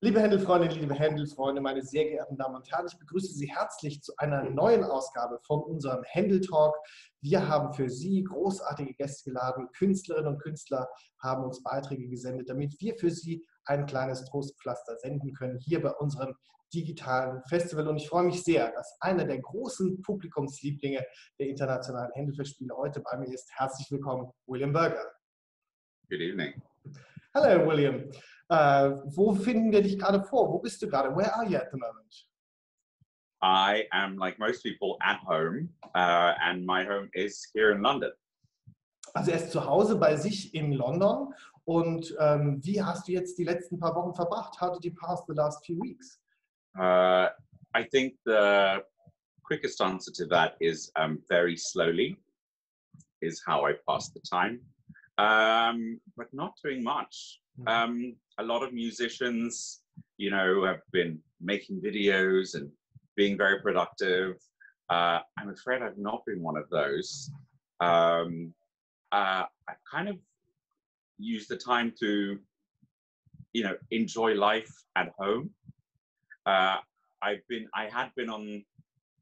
Liebe Händelfreundinnen, liebe Händelfreunde, meine sehr geehrten Damen und Herren, ich begrüße Sie herzlich zu einer neuen Ausgabe von unserem Händel Talk. Wir haben für Sie großartige Gäste geladen, Künstlerinnen und Künstler haben uns Beiträge gesendet, damit wir für Sie ein kleines Trostpflaster senden können hier bei unserem digitalen Festival. Und ich freue mich sehr, dass einer der großen Publikumslieblinge der internationalen Händelfestspiele heute bei mir ist. Herzlich willkommen, William Berger. Good evening. Hello, William. Uh, wo finden wir dich gerade vor? Wo bist du gerade? Where are you at the moment? I am, like most people, at home, uh, and my home is here in London. Also er ist zu Hause bei sich in London. Und ähm, wie hast du jetzt die letzten paar Wochen verbracht? How did you pass the last few weeks? Uh, I think the quickest answer to that is um, very slowly, is how I pass the time, um, but not doing much. Mhm. Um, a lot of musicians, you know, have been making videos and being very productive. Uh, I'm afraid I've not been one of those. Um, uh, I kind of used the time to, you know, enjoy life at home. Uh, I've been, I had been on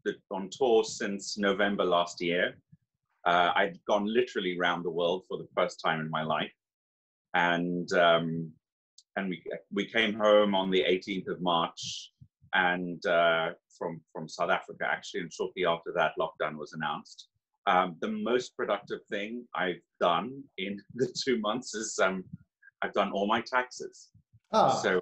the on tour since November last year. Uh, I'd gone literally around the world for the first time in my life, and um, and we we came home on the 18th of March, and uh, from from South Africa actually, and shortly after that, lockdown was announced. Um, the most productive thing I've done in the two months is um, I've done all my taxes. Ah, So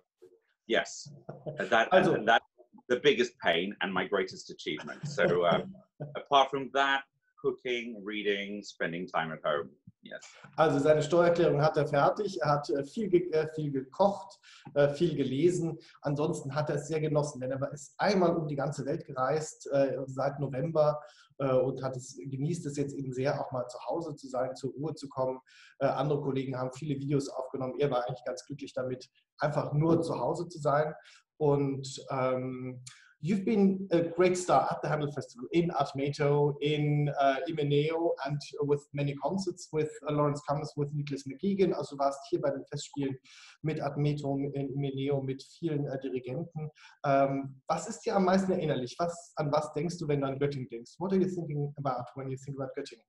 yes, that that's the biggest pain and my greatest achievement. So um, apart from that, cooking, reading, spending time at home. Yes. also seine Steuererklärung hat er fertig. Er hat äh, viel, ge äh, viel gekocht, äh, viel gelesen. Ansonsten hat er es sehr genossen, denn er ist einmal um die ganze Welt gereist seit November und hat es genießt es jetzt eben sehr, auch mal zu Hause zu sein, zur Ruhe zu kommen. Andere Kollegen haben viele Videos aufgenommen. Er war eigentlich ganz glücklich damit, einfach nur zu Hause zu sein. Und ähm, you've been a great star at the Handel Festival in Admeto, in uh, Imeneo, and with many concerts with uh, Lawrence Cummings, with Nicholas McGegan. Also warst hier bei den Festspielen mit Admeto, in Imeneo, mit vielen äh, Dirigenten. Ähm, was ist dir am meisten erinnerlich? Was, an was denkst du, wenn du an Göttingen denkst? What are you thinking about when you think about Göttingen?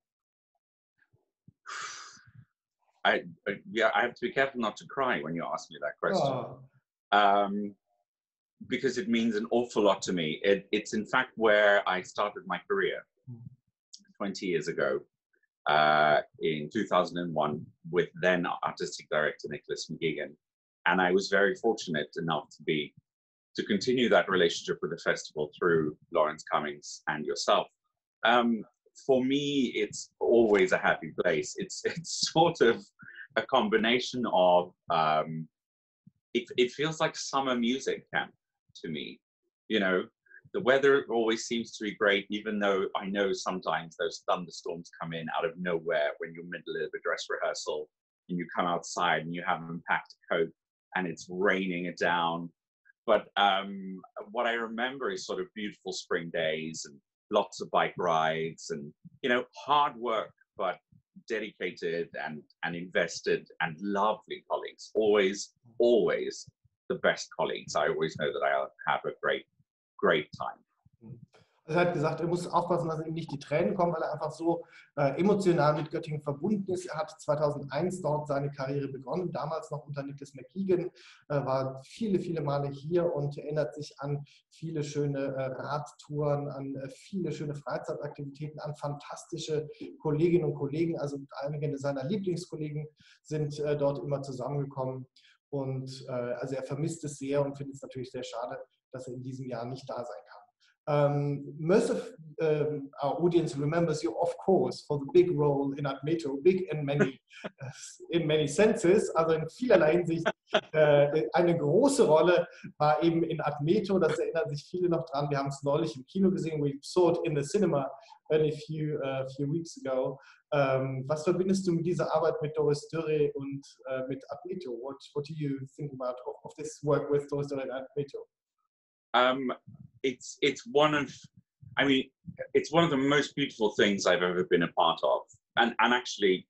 I, I yeah, I have to be careful not to cry when you ask me that question. Oh, Um, because it means an awful lot to me. It, it's in fact where I started my career 20 years ago uh, in 2001 with then artistic director Nicholas McGegan. And I was very fortunate enough to be to continue that relationship with the festival through Lawrence Cummings and yourself. Um, for me, it's always a happy place. It's it's sort of a combination of um, it, it feels like summer music camp to me. You know, the weather always seems to be great, even though I know sometimes those thunderstorms come in out of nowhere when you're middle of a dress rehearsal and you come outside and you haven't packed a coat and it's raining it down. But um, what I remember is sort of beautiful spring days and lots of bike rides and you know hard work, but dedicated and and invested and lovely colleagues. Always, always the best colleagues. I always know that I'll have a great, great time. Also er hat gesagt, er muss aufpassen, dass ihm nicht die Tränen kommen, weil er einfach so äh, emotional mit Göttingen verbunden ist. Er hat 2001 dort seine Karriere begonnen, damals noch unter Nicholas McKeegan, äh, war viele, viele Male hier und erinnert sich an viele schöne äh, Radtouren, an äh, viele schöne Freizeitaktivitäten, an fantastische Kolleginnen und Kollegen. Also einige seiner Lieblingskollegen sind äh, dort immer zusammengekommen. Und äh, also er vermisst es sehr und findet es natürlich sehr schade, dass er in diesem Jahr nicht da sein kann. Um, most of um, our audience remembers you, of course, for the big role in Admeto, big in many, in many senses, also in vielerlei Hinsicht. Äh, eine große Rolle war eben in Admeto, das erinnern sich viele noch dran. Wir haben es neulich im Kino gesehen, we saw it in the cinema only a few, uh, few weeks ago. Ähm, was verbindest du mit dieser Arbeit mit Doris Dürre und äh, mit Admeto? What, what do you think about of, of this work with Doris Dürre and Admeto? Um, it's it's one of, I mean, it's one of the most beautiful things I've ever been a part of, and and actually,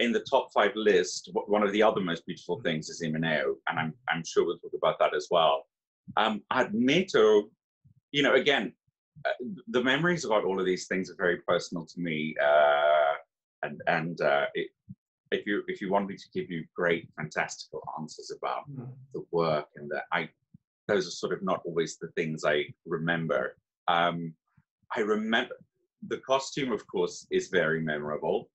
in the top five list, one of the other most beautiful things is Imeneo, and I'm, I'm sure we'll talk about that as well. Um, Admeto, you know, again, uh, the memories about all of these things are very personal to me, uh, and and uh, it, if you if you want me to give you great, fantastical answers about mm. the work and the I those are sort of not always the things I remember. Um, I remember the costume, of course, is very memorable.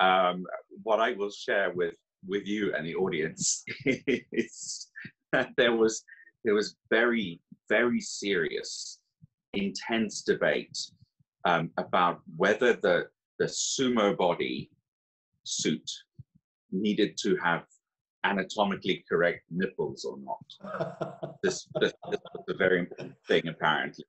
Um, what I will share with with you and the audience is that there was there was very very serious, intense debate um, about whether the the sumo body suit needed to have anatomically correct nipples or not. this, this, this was a very important thing, apparently.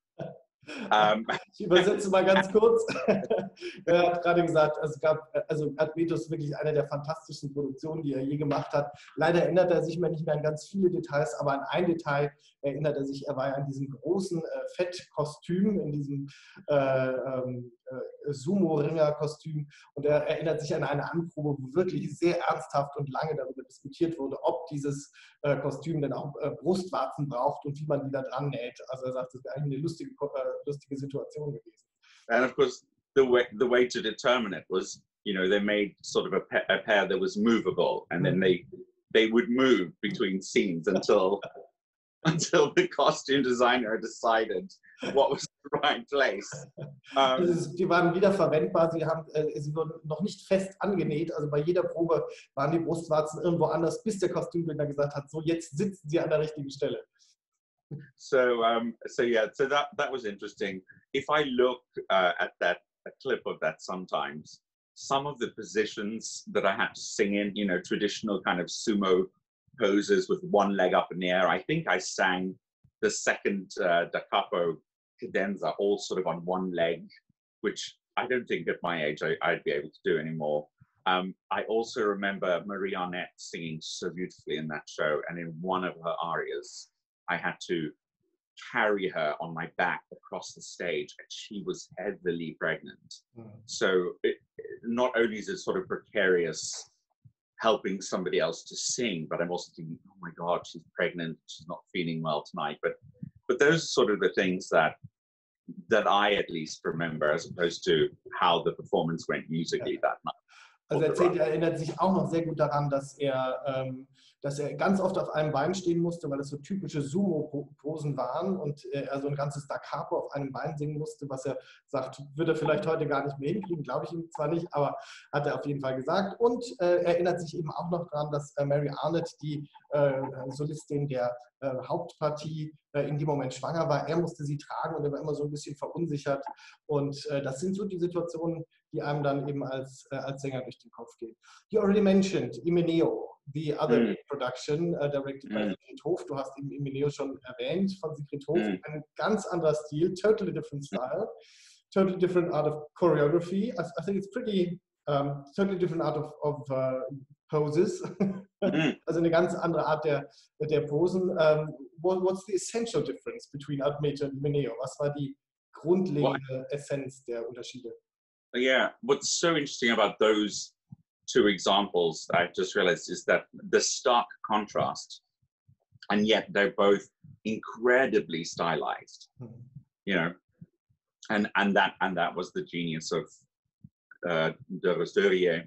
Ähm, ich übersetze mal ganz kurz. er hat gerade gesagt, es gab, also Admetus wirklich eine der fantastischen Produktionen, die er je gemacht hat. Leider erinnert er sich mir nicht mehr an ganz viele Details, aber an ein Detail erinnert er sich. Er war ja an diesem großen äh, Fettkostüm, in diesem äh, ähm, äh, Sumo-Ringer-Kostüm. Und er erinnert sich an eine Anprobe, wo wirklich sehr ernsthaft und lange darüber diskutiert wurde, ob dieses äh, Kostüm denn auch äh, Brustwarzen braucht und wie man die da dran näht. Also er sagt, das wäre eigentlich eine lustige, lustige Situation gewesen. And of course, the way, the way to determine it was, you know, they made sort of a, a pair that was movable and then they they would move between scenes until until the costume designer decided what was the right place. Um, die waren wieder verwendbar, sie, haben, äh, sie wurden noch nicht fest angenäht, also bei jeder Probe waren die Brustwarzen irgendwo anders, bis der Kostümbildner gesagt hat, so jetzt sitzen sie an der richtigen Stelle. So, um, so yeah, so that, that was interesting. If I look uh, at that clip of that sometimes, some of the positions that I had to sing in, you know, traditional kind of sumo poses with one leg up in the air. I think I sang the second uh, da capo cadenza all sort of on one leg, which I don't think at my age I, would be able to do anymore. Um, I also remember Marie Arnet singing so beautifully in that show, and in one of her arias, I had to carry her on my back across the stage, and she was heavily pregnant. Mm. So it, not only is it sort of precarious helping somebody else to sing, but I'm also thinking, oh my God, she's pregnant, she's not feeling well tonight. But but those are sort of the things that that I at least remember, as opposed to how the performance went musically that night. Also erzählt, er erinnert sich auch noch sehr gut daran, dass er ähm, dass er ganz oft auf einem Bein stehen musste, weil es so typische Sumo-Posen waren und er so ein ganzes Da Capo auf einem Bein singen musste, was er sagt, würde er vielleicht heute gar nicht mehr hinkriegen, glaube ich ihm zwar nicht, aber hat er auf jeden Fall gesagt. Und äh, erinnert sich eben auch noch daran, dass äh, Mary Arnett, die äh, Solistin der äh, Hauptpartie, äh, in dem Moment schwanger war. Er musste sie tragen und er war immer so ein bisschen verunsichert. Und äh, das sind so die Situationen, die einem dann eben als, als Sänger durch den Kopf gehen. You already mentioned Imeneo. The other mm. production uh, directed by mm. Sigrid T'Hooft. Du hast eben Imeneo schon erwähnt von Sigrid T'Hooft. Mm. Ein ganz anderer Stil, totally different style, totally different art of choreography. I, I think it's pretty um, totally different art of, of uh, poses. Also eine ganz andere Art der, der Posen. Um, what, what's the essential difference between Admeto und Meneo? Was war die grundlegende? Essenz der Unterschiede? Yeah, what's so interesting about those two examples I've just realized is that the stark contrast, and yet they're both incredibly stylized, mm-hmm. you know, and and that and that was the genius of uh, Doris Dörrie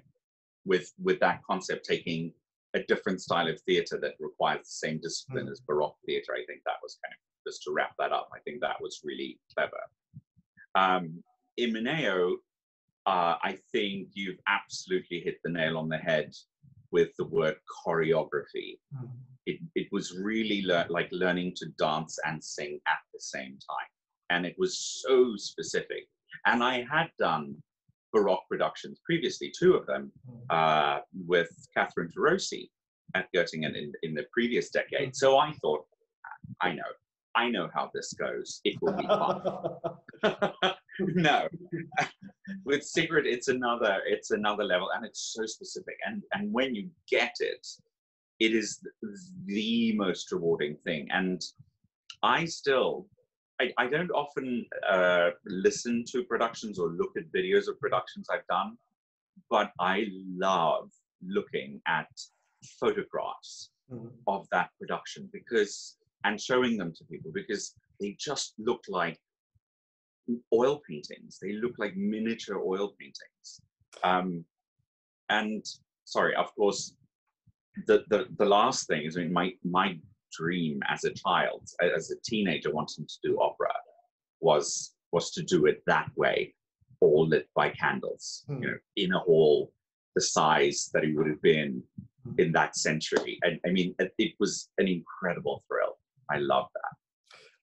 with with that concept taking a different style of theater that requires the same discipline mm. as Baroque theater. I think that was kind of just to wrap that up. I think that was really clever. Um, Imeneo uh, I think you've absolutely hit the nail on the head with the word choreography. Mm. It, it was really le- like learning to dance and sing at the same time. And it was so specific. And I had done Baroque productions previously, two of them, mm. uh, with Catherine Turocy at Göttingen in, in the previous decade. Mm. So I thought, I know, I know how this goes. It will be fun. no, with Sigrid it's another, it's another level, and it's so specific. And and when you get it, it is the most rewarding thing. And I still, I, I don't often uh, listen to productions or look at videos of productions I've done, but I love looking at photographs Mhm. of that production because and showing them to people because they just look like oil paintings. They look like miniature oil paintings. Um, and sorry, of course, the, the the last thing is I mean my my dream as a child, as a teenager wanting to do opera was was to do it that way, all lit by candles, Hmm. you know, in a hall the size that it would have been Hmm. in that century. And I mean, it, it was an incredible thrill. I love that.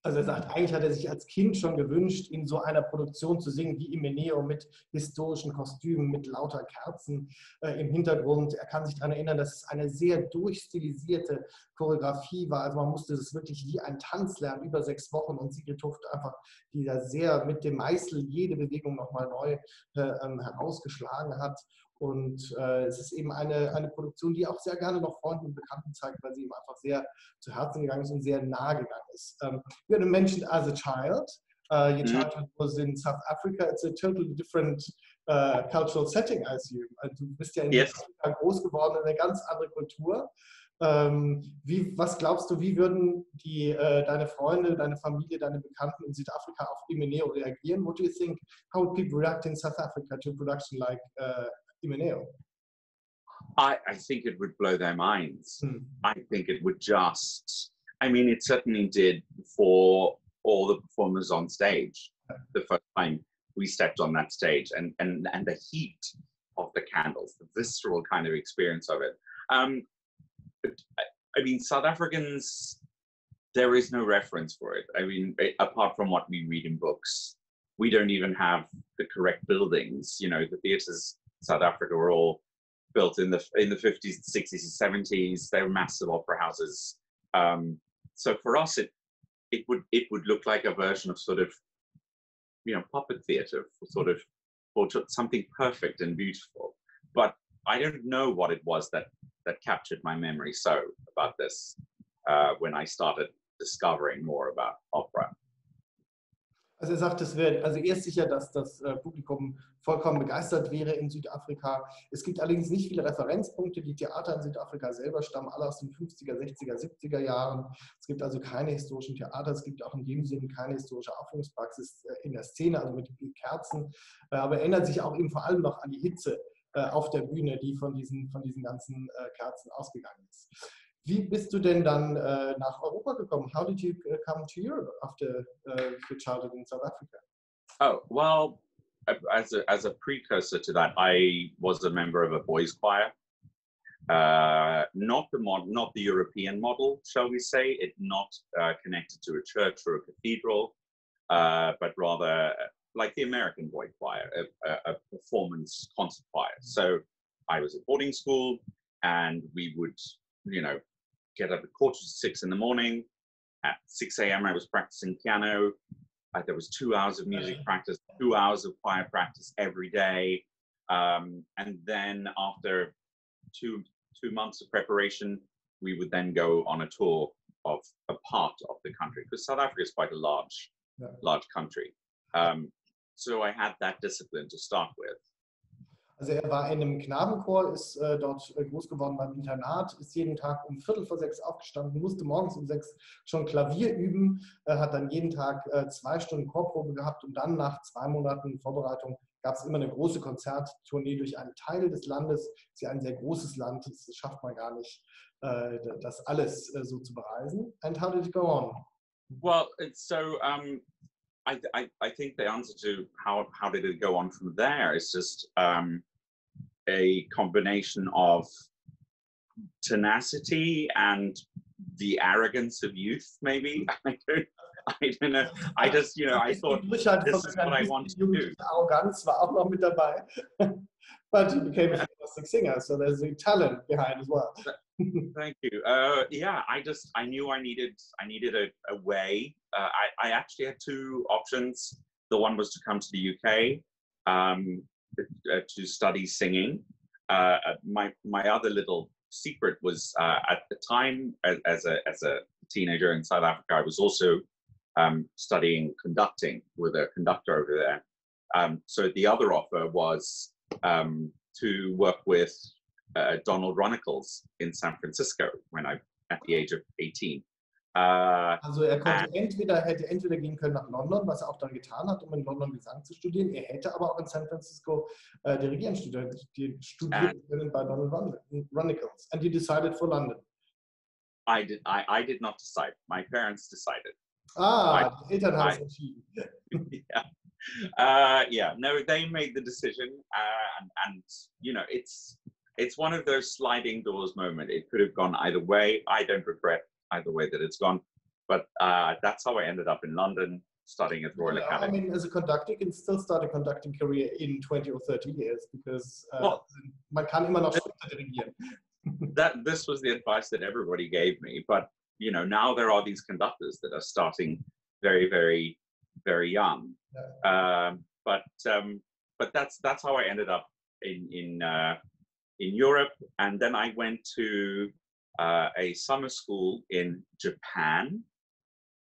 Also er sagt, eigentlich hat er sich als Kind schon gewünscht, in so einer Produktion zu singen wie Imeneo mit historischen Kostümen, mit lauter Kerzen äh, im Hintergrund. Er kann sich daran erinnern, dass es eine sehr durchstilisierte Choreografie war. Also man musste es wirklich wie ein Tanz lernen, über sechs Wochen. Und Sigrid Tuft einfach, die da sehr mit dem Meißel jede Bewegung nochmal neu äh, ähm, herausgeschlagen hat. Und äh, es ist eben eine, eine Produktion, die auch sehr gerne noch Freunden und Bekannten zeigt, weil sie ihm einfach sehr zu Herzen gegangen ist und sehr nah gegangen ist. Ähm, you had mentioned as a child, uh, your Mhm. childhood was in South Africa. It's a totally different uh, cultural setting as you. Uh, Du bist ja in Yes. Südafrika groß geworden, in eine ganz andere Kultur. Ähm, wie, was glaubst du, wie würden die, äh, deine Freunde, deine Familie, deine Bekannten in Südafrika auf Imeneo reagieren? What do you think? How would people react in South Africa to a production like uh, I, I think it would blow their minds. Hmm. I think it would just, I mean, it certainly did for all the performers on stage the first time we stepped on that stage and, and, and the heat of the candles, the visceral kind of experience of it. Um, but I, mean, South Africans, there is no reference for it. I mean, apart from what we read in books, we don't even have the correct buildings. You know, the theaters South Africa were all built in the in the 50s, 60s, and 70s. They were massive opera houses. Um, so for us, it it would it would look like a version of sort of you know puppet theater, for sort of or something perfect and beautiful. But I don't know what it was that that captured my memory so about this uh, when I started discovering more about opera. Also er sagt, es wäre, also er ist sicher, dass das äh, Publikum vollkommen begeistert wäre in Südafrika. Es gibt allerdings nicht viele Referenzpunkte. Die Theater in Südafrika selber stammen alle aus den 50er, 60er, 70er Jahren. Es gibt also keine historischen Theater. Es gibt auch in dem Sinne keine historische Aufführungspraxis äh, in der Szene, also mit Kerzen. Äh, aber er erinnert sich auch eben vor allem noch an die Hitze auf der Bühne, die von diesen, von diesen ganzen Kerzen ausgegangen ist. Wie bist du denn dann äh, nach Europa gekommen? How did you uh, come to Europe after uh, your childhood in South Africa? Oh well, as a, as a precursor to that, I was a member of a boys' choir. Uh, not the mod, not the European model, shall we say? It not uh, connected to a church or a cathedral, uh, but rather like the American boy choir, a, a performance concert choir. So I was at boarding school, and we would, you know, get up at quarter to six in the morning. At 6 a.m., I was practicing piano. Uh, there was two hours of music practice, two hours of choir practice every day. Um, and then after two two months of preparation, we would then go on a tour of a part of the country because South Africa is quite a large, large country. Um, so I had that discipline to start with. Also er war in einem Knabenchor, ist äh, dort äh, groß geworden beim Internat, ist jeden Tag um Viertel vor sechs aufgestanden, musste morgens um sechs schon Klavier üben, äh, hat dann jeden Tag äh, zwei Stunden Chorprobe gehabt und dann nach zwei Monaten Vorbereitung gab es immer eine große Konzerttournee durch einen Teil des Landes. Es ist ja ein sehr großes Land, das schafft man gar nicht, äh, das alles äh, so zu bereisen. And how did it go on? Well, so um, I, I I think the answer to how how did it go on from there is just um, a combination of tenacity and the arrogance of youth. Maybe I don't I don't know. I just you know I thought this is what I want to do. Arroganz war auch noch mit dabei. But he became a fantastic singer, so there's a talent behind as well. Thank you. Uh, yeah, I just I knew I needed I needed a, a way. Uh, I I actually had two options. The one was to come to the UK um, uh, to study singing. Uh, my my other little secret was uh, at the time as, as a as a teenager in South Africa, I was also um, studying conducting with a conductor over there. Um, so the other offer was um, to work with uh, Donald Runnicles in San Francisco when I at the age of 18. Uh, also er konnte entweder hätte entweder gehen können nach London, was er auch dann getan hat, um in London Gesang zu studieren. Er hätte aber auch in San Francisco äh, dirigieren studieren können bei Donald Runnicles. And you decided for London. I did. I, I did not decide. My parents decided. Ah, I, Eltern haben es entschieden. yeah. Uh, yeah. No, they made the decision, uh, and, and you know, it's it's one of those sliding doors moment. It could have gone either way. I don't regret either way that it's gone, but uh, that's how I ended up in London studying at Royal Academy. I mean, as a conductor, you can still start a conducting career in 20 or 30 years because uh, well, man kann immer noch dirigieren. that this was the advice that everybody gave me, but you know now there are these conductors that are starting very, very, very young. Yeah. Um, but um, but that's that's how I ended up in in uh, in Europe, and then I went to uh, a summer school in Japan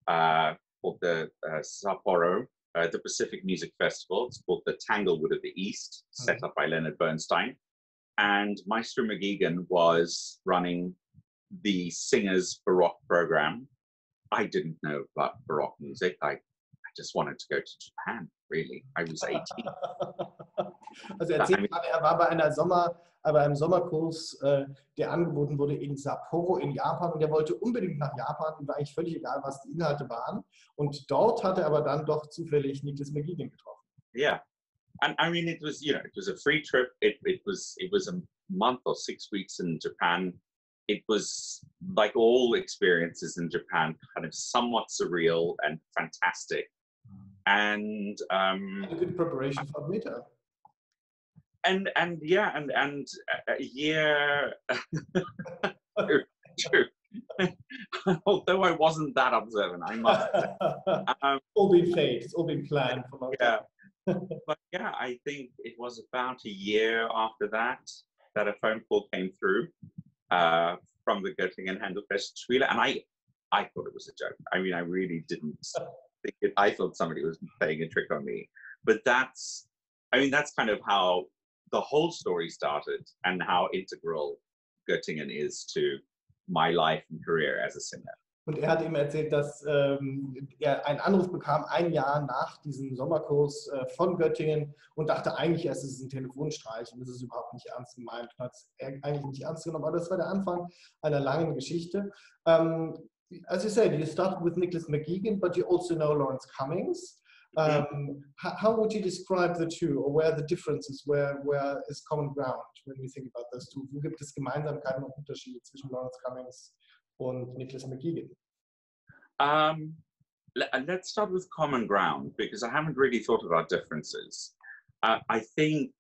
uh, called the uh, Sapporo, uh, the Pacific Music Festival. It's called the Tanglewood of the East, set mm-hmm. up by Leonard Bernstein. And Maestro McGegan was running the Singers Baroque program. I didn't know about Baroque music. I just wanted to go to Japan, really. I was 18. also erzählt gerade, er war bei einer Sommer, bei einem Sommerkurs, äh, der angeboten wurde in Sapporo in Japan und er wollte unbedingt nach Japan und war eigentlich völlig egal, was die Inhalte waren. Und dort hat er aber dann doch zufällig Nicholas McGeegan getroffen. Yeah. And I mean, it was, you know, it was a free trip. It, it was, it was a month or six weeks in Japan. It was like all experiences in Japan, kind of somewhat surreal and fantastic. And um, a good preparation for Meta. And and yeah, and and uh, yeah, true. true. Although I wasn't that observant, I must. Um, all been faked. It's all been planned for yeah. but yeah, I think it was about a year after that that a phone call came through uh, from the Göttingen Handelfest Spiele, and I, I thought it was a joke. I mean, I really didn't thinking I thought somebody was playing a trick on me. But that's, I mean, that's kind of how the whole story started and how integral Göttingen is to my life and career as a singer. Und er hat ihm erzählt, dass ähm, er einen Anruf bekam, ein Jahr nach diesem Sommerkurs äh, von Göttingen und dachte eigentlich erst, es ist ein Telefonstreich und das ist überhaupt nicht ernst gemeint. Hat es eigentlich nicht ernst genommen, aber das war der Anfang einer langen Geschichte. Ähm, as you said, you started with Nicholas McGegan, but you also know Lawrence Cummings. Um, how, how, would you describe the two, or where the differences, where where is common ground when we think about those two? Wo gibt es Gemeinsamkeiten und Unterschiede zwischen Lawrence Cummings und Nicholas McGegan? Um, let's start with common ground because I haven't really thought about differences. Uh, I think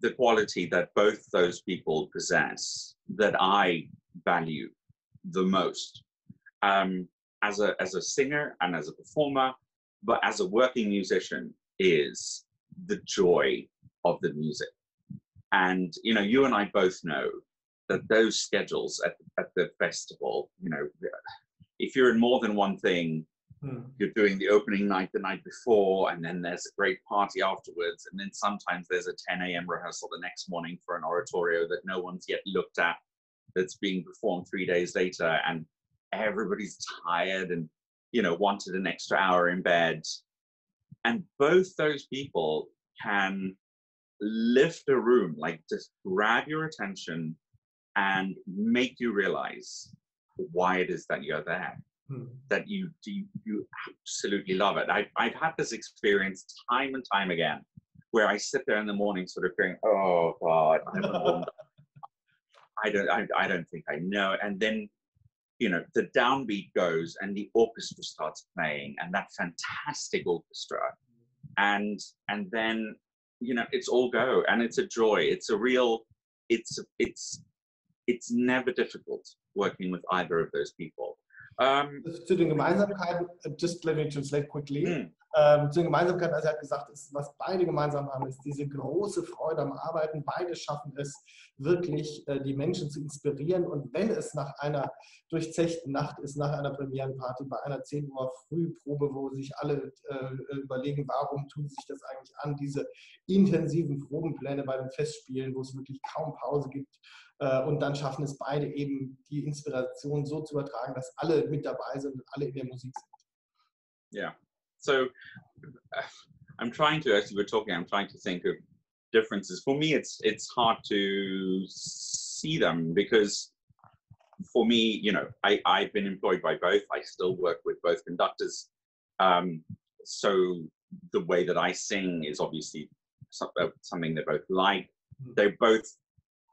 the quality that both those people possess that I value the most um, as a as a singer and as a performer, but as a working musician is the joy of the music. And you know, you and I both know that those schedules at at the festival, you know, if you're in more than one thing, hmm. you're doing the opening night the night before, and then there's a great party afterwards, and then sometimes there's a 10 a.m. rehearsal the next morning for an oratorio that no one's yet looked at, that's being performed three days later, and everybody's tired and you know wanted an extra hour in bed. And both those people can lift a room like just grab your attention and make you realize why it is that you're there hmm. that you, you you absolutely love it. I've, I've had this experience time and time again where i sit there in the morning sort of going oh god i don't I, I don't think i know. And then you know the downbeat goes and the orchestra starts playing and that fantastic orchestra and and then you know it's all go and it's a joy it's a real it's it's it's never difficult working with either of those people um, zu den Gemeinsamkeiten, just let me translate quickly. Mm. Ähm, zu den Gemeinsamkeiten, also er hat gesagt, ist, was beide gemeinsam haben, ist diese große Freude am Arbeiten. Beide schaffen es wirklich, äh, die Menschen zu inspirieren. Und wenn es nach einer durchzechten Nacht ist, nach einer Premierenparty, bei einer 10 Uhr Frühprobe, wo sich alle äh, überlegen, warum tun sie sich das eigentlich an, diese intensiven Probenpläne bei den Festspielen, wo es wirklich kaum Pause gibt. Äh, und dann schaffen es beide eben, die Inspiration so zu übertragen, dass alle mit dabei sind und alle in der Musik sind. Yeah. So uh, I'm trying to, as you were talking, I'm trying to think of differences. For me, it's it's hard to see them because for me, you know, I, I've been employed by both. I still work with both conductors. Um, so the way that I sing is obviously uh, something they both like. Hmm. They're both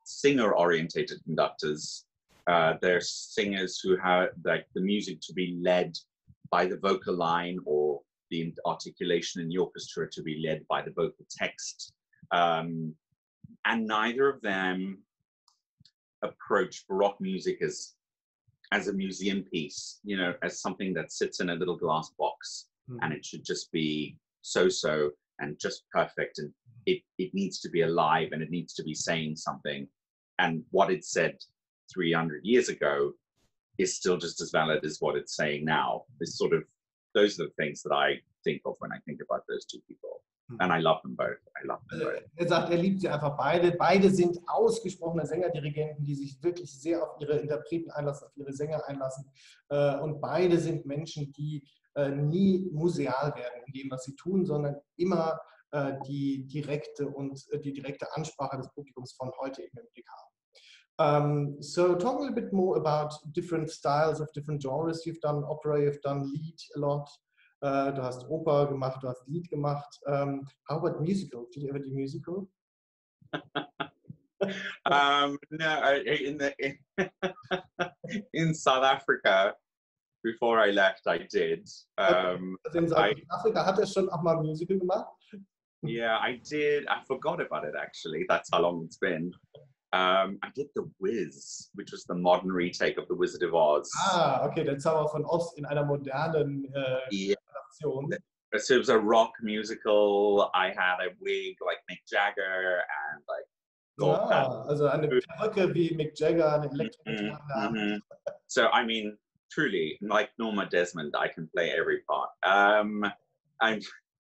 singer orientated conductors. Uh, they're singers who have like the music to be led by the vocal line or the articulation in the orchestra to be led by the vocal text. Um, and neither of them approach Baroque music as as a museum piece, you know, as something that sits in a little glass box mm. and it should just be so-so and just perfect. And it, it needs to be alive and it needs to be saying something. And what it said 300 years ago is still just as valid as what it's saying now. It's sort of those are the things that I think of when I think about those two people. Hmm. And I love them both. I love them both. Er sagt, er liebt sie einfach beide. Beide sind ausgesprochene Sängerdirigenten, die sich wirklich sehr auf ihre Interpreten einlassen, auf ihre Sänger einlassen. Äh, und beide sind Menschen, die äh, nie museal werden in dem, was sie tun, sondern immer äh, die direkte und die direkte Ansprache des Publikums von heute im Blick haben. Um, so talk a little bit more about different styles of different genres. You've done opera, you've done Lied a lot. Uh, du hast Oper gemacht, du hast Lied gemacht. Um, how about musical? Did you ever do musical? um, no, in the in, in, South Africa, before I left, I did. Um, also in South Africa hat er schon auch mal Musical gemacht? Yeah, I did. I forgot about it actually. That's how long it's been. Um, I did The Wiz, which was the modern retake of The Wizard of Oz. Ah, okay, sind wir von Oz in einer modernen äh, yeah. Adaption. So it was a rock musical. I had a wig like Mick Jagger and like ah, also eine Perücke wie Mick Jagger, eine elektrische mm -hmm. So I mean, truly, like Norma Desmond, I can play every part. Um, I'm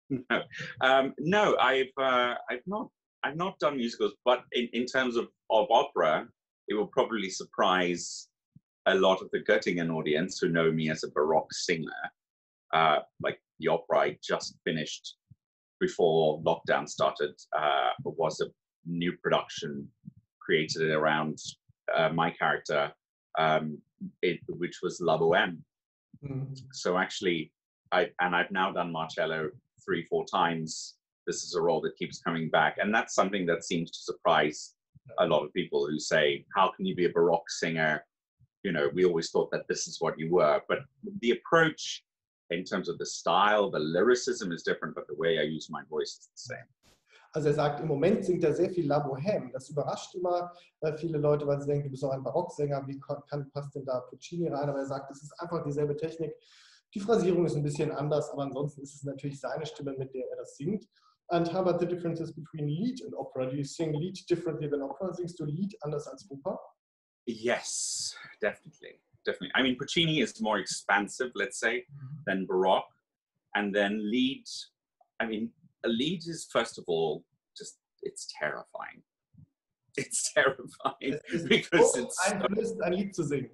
no, um, no, I've uh, I've not I've not done musicals, but in, in terms of, of opera, it will probably surprise a lot of the Göttingen audience who know me as a Baroque singer. Uh, like the opera I just finished before lockdown started uh, was a new production created around uh, my character, um, it, which was La Boheme. Mm. So actually, I and I've now done Marcello three, four times this is a role that keeps coming back. And that's something that seems to surprise a lot of people who say, How can you be a Baroque singer? You know, we always thought that this is what you were. But the approach in terms of the style, the lyricism is different, but the way I use my voice is the same. Also er sagt, im Moment singt er sehr viel La Bohème. Das überrascht immer äh, viele Leute, weil sie denken, du bist auch ein Barocksänger, wie kann, passt denn da Puccini rein? Aber er sagt, es ist einfach dieselbe Technik. Die Phrasierung ist ein bisschen anders, aber ansonsten ist es natürlich seine Stimme, mit der er das singt. And how about the differences between Lied and opera? Do you sing Lied differently than opera? Singst du Lied anders als Oper? Yes, definitely. Definitely. I mean, Puccini is more expansive, let's say, mm-hmm. than Baroque. And then Lied, I mean, a Lied is, first of all, just, it's terrifying. It's terrifying es because it's so, ein Lied zu singen.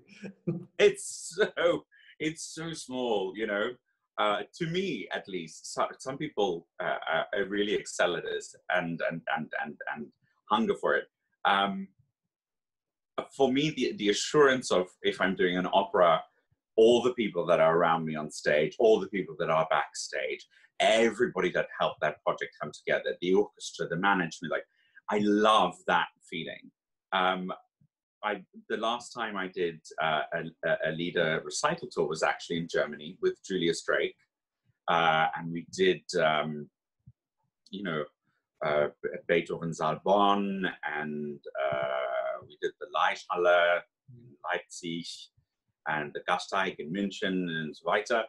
it's so, it's so small, you know. Uh, to me at least, so, some people uh, really excel at this and and and and, and hunger for it. Um, for me, the, the assurance of if I'm doing an opera, all the people that are around me on stage, all the people that are backstage, everybody that helped that project come together, the orchestra, the management, like I love that feeling. Um, I the last time I did uh, a, a, Lieder recital tour was actually in Germany with Julius Drake, uh, and we did um, you know uh, Beethoven's Albon, and uh, we did the Leithalle in Leipzig, and the Gasteig in München, and so weiter.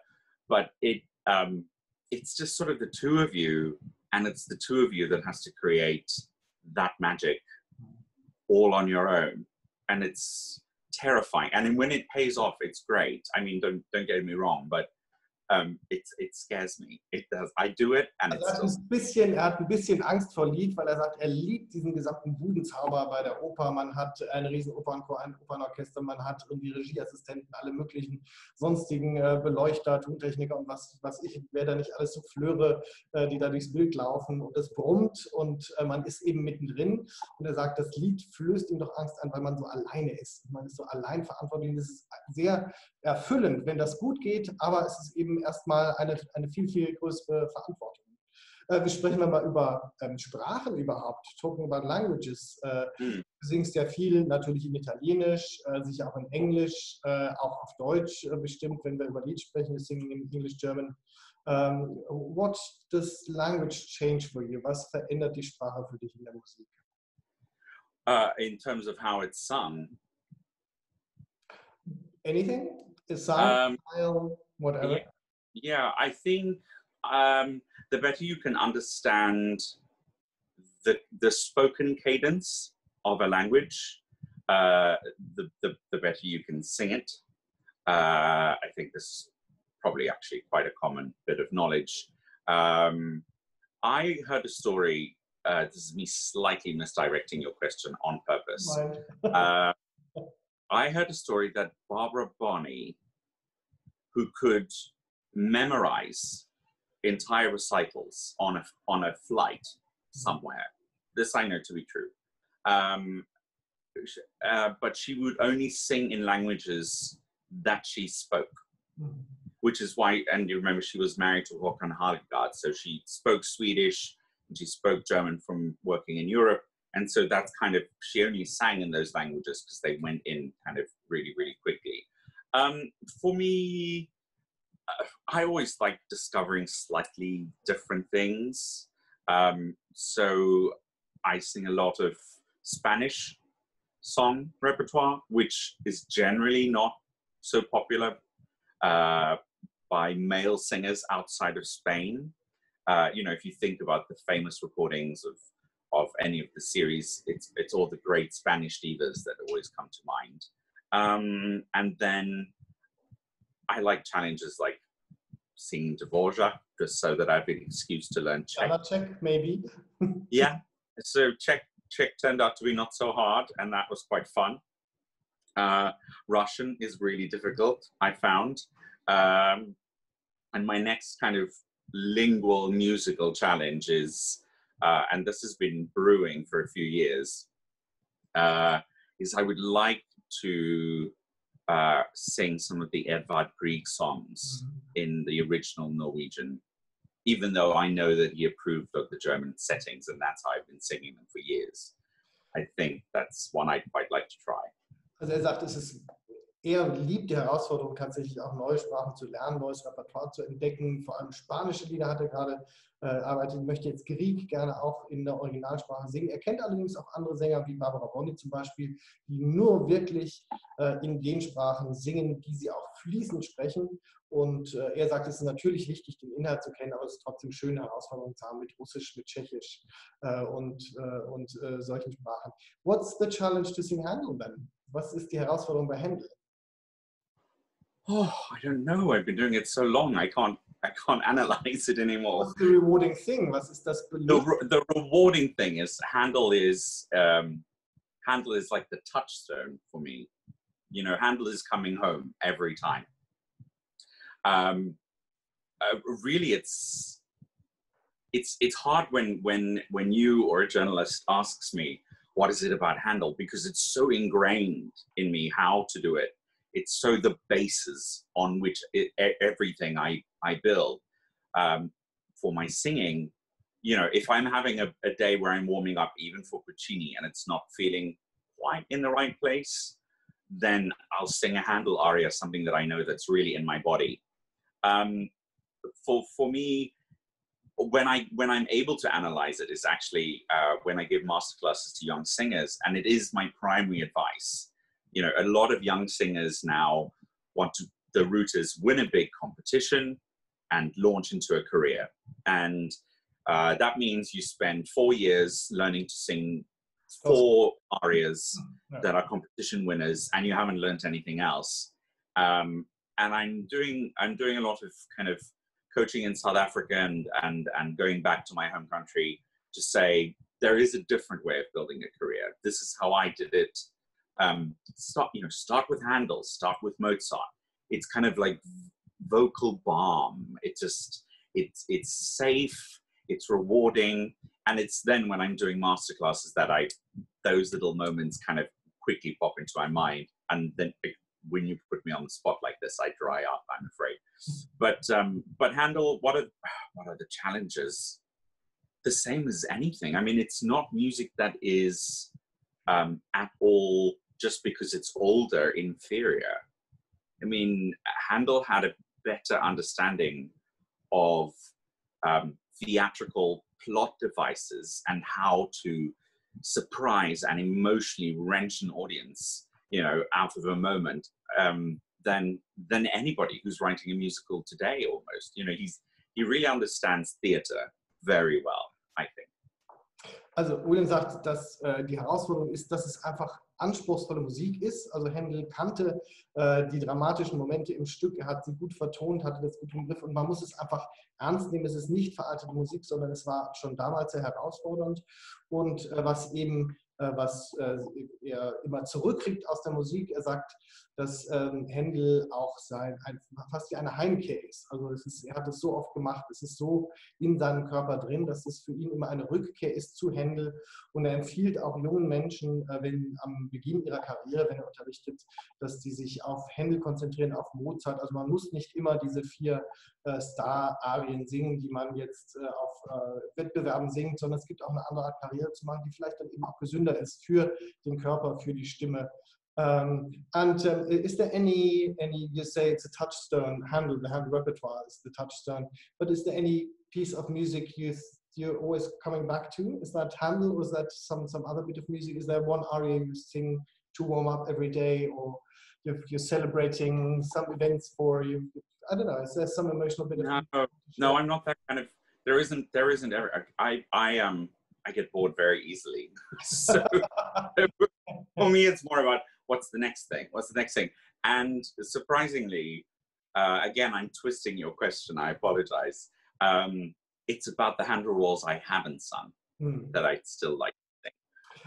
But it um, it's just sort of the two of you, and it's the two of you that has to create that magic all on your own. And it's terrifying. And when it pays off, it's great. I mean, don't don't get me wrong, but ähm, it, it scares me. It does. I do it and also er, hat ein bisschen, er hat ein bisschen Angst vor Lied, weil er sagt, er liebt diesen gesamten Budenzauber bei der Oper. Man hat einen riesen Opernchor, ein Opernorchester, man hat irgendwie Regieassistenten, alle möglichen sonstigen äh, Beleuchter, Tontechniker und was, was ich, wer da nicht alles so Flöre, äh, die da durchs Bild laufen und es brummt und äh, man ist eben mittendrin. Und er sagt, das Lied flößt ihm doch Angst an, weil man so alleine ist. Man ist so allein verantwortlich. Das ist sehr erfüllend, wenn das gut geht, aber es ist eben erstmal eine, eine viel, viel größere Verantwortung. Äh, wir sprechen mal über ähm, Sprachen überhaupt, talking about languages. Äh, hm. Du singst ja viel natürlich in Italienisch, äh, sicher auch in Englisch, äh, auch auf Deutsch äh, bestimmt, wenn wir über Lied sprechen, wir singen in English, German. Um, ähm, what does language change for you? Was verändert die Sprache für dich in der Musik? Uh, in terms of how it's sung. Anything? Sound um, style, whatever. Yeah. Yeah, I think um, the better you can understand the, the spoken cadence of a language, uh, the, the, the, better you can sing it. Uh, I think this is probably actually quite a common bit of knowledge. Um, I heard a story. Uh, this is me slightly misdirecting your question on purpose. uh, I heard a story that Barbara Bonney, who could memorize entire recitals on a, on a flight somewhere. This I know to be true. Um, uh, but she would only sing in languages that she spoke, mm-hmm. which is why, and you remember she was married to Håkan Hagegård, so she spoke Swedish and she spoke German from working in Europe. And so that's kind of, she only sang in those languages because they went in kind of really, really quickly. Um, for me, I always like discovering slightly different things. Um, so I sing a lot of Spanish song repertoire, which is generally not so popular uh, by male singers outside of Spain. Uh, you know, if you think about the famous recordings of of any of the series, it's it's all the great Spanish divas that always come to mind. Um, and then I like challenges like singing Dvorak just so that I have an excuse to learn Czech. Czech, maybe. yeah, so Czech Czech turned out to be not so hard, and that was quite fun. Uh, Russian is really difficult, I found. Um, and my next kind of lingual musical challenge is, uh, and this has been brewing for a few years, uh, is I would like to uh, sing some of the Edvard Grieg songs mm-hmm. in the original Norwegian, even though I know that he approved of the German settings, and that's how I've been singing them for years. I think that's one I'd quite like to try. Also er sagt, es ist er liebt die Herausforderung, tatsächlich auch neue Sprachen zu lernen, neues Repertoire zu entdecken. Vor allem spanische Lieder hat er gerade äh, arbeitet, möchte jetzt Grieg gerne auch in der Originalsprache singen. Er kennt allerdings auch andere Sänger wie Barbara Bonney zum Beispiel, die nur wirklich äh, in den Sprachen singen, die sie auch fließend sprechen. Und äh, er sagt, es ist natürlich wichtig, den Inhalt zu kennen, aber es ist trotzdem schöne Herausforderungen zu haben mit Russisch, mit Tschechisch äh, und, äh, und äh, solchen Sprachen. What's the challenge to sing Handel then? Was ist die Herausforderung bei Handel? Oh, I don't know. I've been doing it so long. I can't. I can't analyze it anymore. What's the rewarding thing? Was ist das the, the rewarding thing is Handel is um, Handel is like the touchstone for me. You know, Handel is coming home every time. Um, uh, really, it's it's it's hard when when when you or a journalist asks me what is it about Handel because it's so ingrained in me how to do it it's so the basis on which it, everything I, I build um, for my singing. You know, if I'm having a, a day where I'm warming up even for Puccini and it's not feeling quite in the right place, then I'll sing a Handel aria, something that I know that's really in my body. Um, for for me, when I when I'm able to analyze it is actually uh, when I give masterclasses to young singers, and it is my primary advice you know, a lot of young singers now want to, the route is win a big competition, and launch into a career. And uh, that means you spend four years learning to sing four arias mm, that are competition winners, and you haven't learned anything else. Um, and I'm doing I'm doing a lot of kind of coaching in South Africa and and and going back to my home country to say there is a different way of building a career. This is how I did it. Um, start you know start with Handel, start with Mozart. It's kind of like vocal balm. It just it's it's safe, it's rewarding, and it's then when I'm doing masterclasses that I those little moments kind of quickly pop into my mind, and then when you put me on the spot like this, I dry up. I'm afraid. But um, but Handel, what are what are the challenges? The same as anything. I mean, it's not music that is um, at all just because it's older inferior. I mean, Handel had a better understanding of um, theatrical plot devices and how to surprise and emotionally wrench an audience, you know, out of a moment um, than than anybody who's writing a musical today. Almost, you know, he's he really understands theater very well. I think. Also William sagt, dass äh, die Herausforderung ist, dass es einfach anspruchsvolle Musik ist. Also Händel kannte äh, die dramatischen Momente im Stück, er hat sie gut vertont, hatte das gut im Griff und man muss es einfach ernst nehmen. Es ist nicht veraltete Musik, sondern es war schon damals sehr herausfordernd. Und äh, was eben was äh, er immer zurückkriegt aus der Musik. Er sagt, dass ähm, Händel auch sein, ein, fast wie eine Heimkehr ist. Also ist, er hat es so oft gemacht, es ist so in seinem Körper drin, dass es für ihn immer eine Rückkehr ist zu Händel. Und er empfiehlt auch jungen Menschen, äh, wenn am Beginn ihrer Karriere, wenn er unterrichtet, dass sie sich auf Händel konzentrieren, auf Mozart. Also man muss nicht immer diese vier äh, Star-Arien singen, die man jetzt äh, auf äh, Wettbewerben singt, sondern es gibt auch eine andere Art Karriere zu machen, die vielleicht dann eben auch gesünder ist für den Körper, für die Stimme. Um, and um, is there any, any, you say it's a touchstone Handel, the Handel repertoire is the touchstone, but is there any piece of music you you're always coming back to? Is that Handel or is that some, some other bit of music? Is there one aria you sing to warm up every day or you're, you're celebrating some events for you? I don't know. Is there some emotional bit? No, no, I'm not that kind of. There isn't. There isn't ever. I I um I get bored very easily. so for me, it's more about what's the next thing. What's the next thing? And surprisingly, uh, again, I'm twisting your question. I apologize. Um, it's about the Handel roles I haven't sung hmm. that I still like.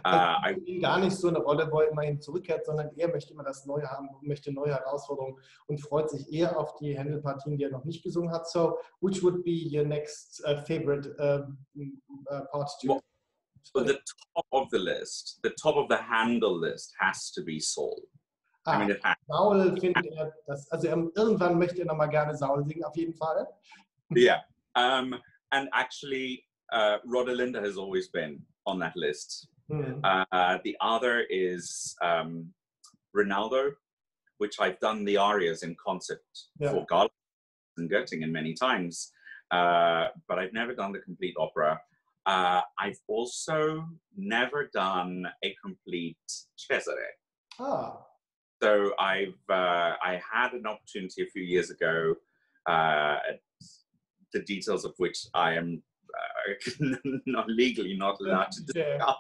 Also äh, gar nicht so eine Rolle, wo er immerhin zurückkehrt, sondern er möchte immer das Neue haben, möchte neue Herausforderungen und freut sich eher auf die Handel-Partien, die er noch nicht gesungen hat. So, which would be your next uh, favorite uh, uh, part to? Well, so the top of the list, the top of the Handel list has to be Saul. Ah, I mean, it has. Saul findet er, das, also irgendwann möchte er nochmal gerne Saul singen, auf jeden Fall. Yeah, um, and actually, uh, Rodelinda has always been on that list. Mm. Uh, the other is um, Rinaldo, which I've done the arias in concert yeah. for Garland and Göttingen many times, uh, but I've never done the complete opera. Uh, I've also never done a complete Cesare. Ah. So I've uh, I had an opportunity a few years ago, uh, the details of which I am uh, not legally not allowed to discuss.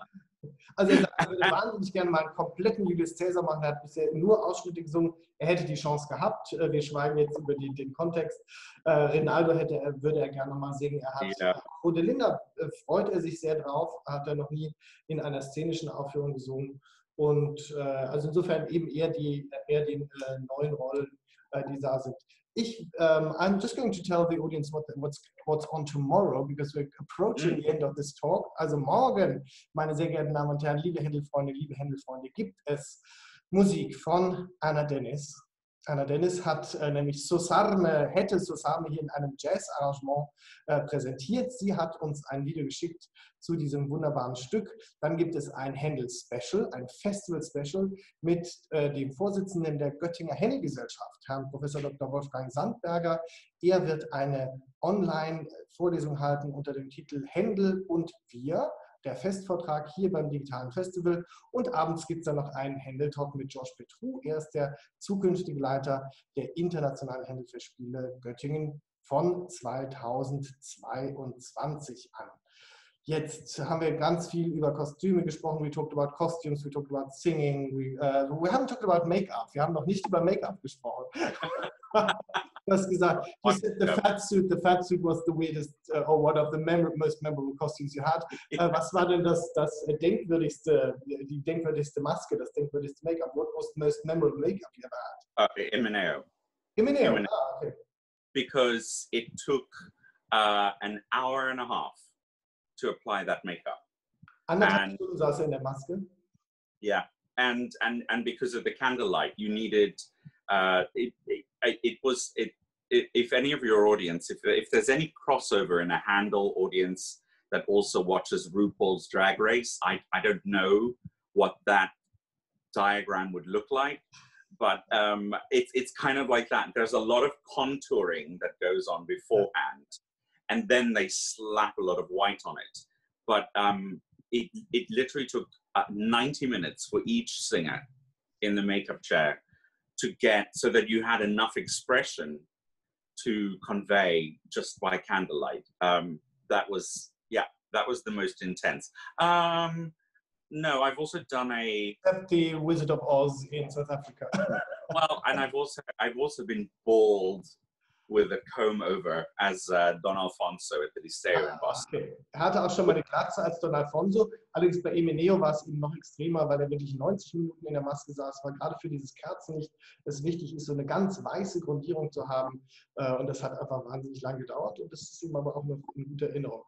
Also er würde wahnsinnig gerne mal einen kompletten Julius Caesar machen. Er hat bisher nur Ausschnitte gesungen. Er hätte die Chance gehabt. Äh, wir schweigen jetzt über die, den Kontext. Äh, Rinaldo hätte, würde er gerne mal singen. Er hat ja. Rodelinda äh, freut er sich sehr drauf. Hat er noch nie in einer szenischen Aufführung gesungen. Und äh, also insofern eben eher die eher äh, neuen Rollen, äh, die da sind. Ich, um, I'm just going to tell the audience what, what's, what's on tomorrow, because we're approaching mm. the end of this talk. Also morgen, meine sehr geehrten Damen und Herren, liebe Händelfreunde, liebe Händelfreunde, gibt es Musik von Anna Dennis. Anna Dennis hat äh, nämlich Susanne, hätte Susanne hier in einem Jazz-Arrangement äh, präsentiert. Sie hat uns ein Video geschickt zu diesem wunderbaren Stück. Dann gibt es ein Händel-Special, ein Festival-Special mit äh, dem Vorsitzenden der Göttinger Händel-Gesellschaft, Herrn Professor Dr. Wolfgang Sandberger. Er wird eine Online-Vorlesung halten unter dem Titel Händel und wir der Festvortrag hier beim digitalen Festival. Und abends gibt es dann noch einen Händel-Talk mit George Petrou. Er ist der zukünftige Leiter der internationalen Händelfestspiele Göttingen von 2022 an. Jetzt haben wir ganz viel über Kostüme gesprochen. We talked about costumes, we talked about singing. We, uh, we haven't talked about Make-up. Wir haben noch nicht über Make-up gesprochen. gesagt, you said the fat suit, the fat suit was the weirdest uh, or one of the most memorable costumes you had. Uh, was war denn das, das denkwürdigste, die denkwürdigste Maske, das denkwürdigste Make-up? What was the most memorable Make-up you ever had? Uh, Imeneo. Imeneo, ah, okay. Because it took uh, an hour and a half to apply that makeup. And, saß in der Maske. Yeah, and and and because of the candlelight, you needed. Uh, it, it, it was it, If any of your audience, if if there's any crossover in a Handel audience that also watches RuPaul's Drag Race, I I don't know what that diagram would look like but um, it's it's kind of like that. There's a lot of contouring that goes on beforehand, and then they slap a lot of white on it. But um, it, it literally took uh, 90 minutes for each singer in the makeup chair to get so that you had enough expression to convey just by candlelight. Um, that was, yeah, that was the most intense. Um, no, I've also done a. The Wizard of Oz in South Africa. well, and I've also I've also been bald with a comb over as uh, Don Alfonso at the Liceo ah, in Boston. Okay. Er hatte auch schon mal eine Glatze als Don Alfonso. Allerdings bei Emeneo war es ihm noch extremer, weil er wirklich 90 Minuten in der Maske saß, weil gerade für dieses Kerzenlicht es wichtig ist, so eine ganz weiße Grundierung zu haben. Äh, und das hat einfach wahnsinnig lang gedauert und das ist ihm aber auch eine, eine gute Erinnerung.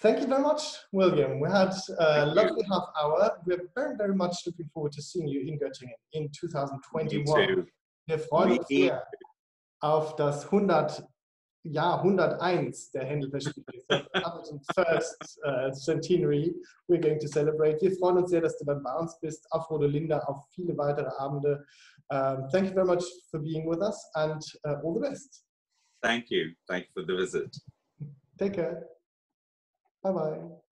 Thank you very much, William. We had a lovely half hour. We're very, very much looking forward to seeing you in Göttingen in 2021. Wir freuen uns sehr auf das 100 Jahr 101 der Händelverspiele, 101st uh, Centenary, we're going to celebrate. Wir freuen uns sehr, dass du dann bei uns bist, auf Rodelinda, auf viele weitere Abende. Um, thank you very much for being with us and uh, all the best. Thank you. Thank you for the visit. Take care. Bye bye.